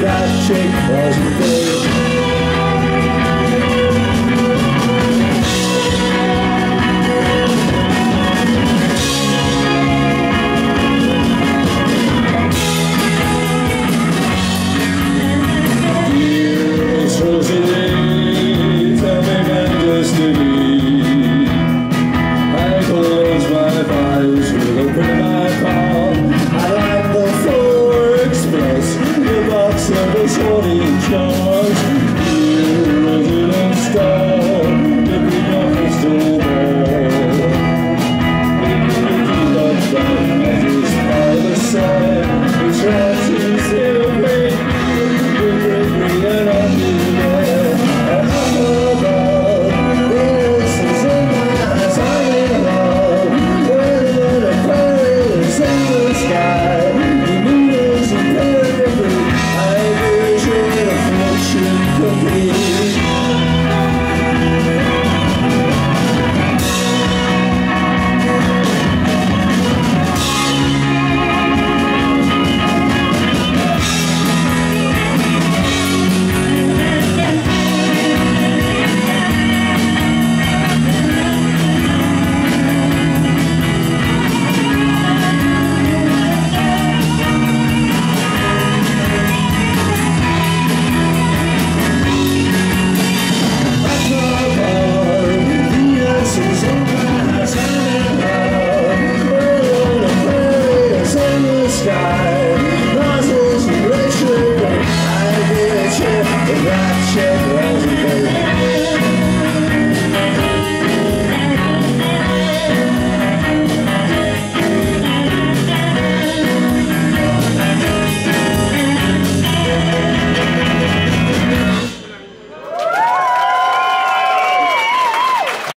Close my County.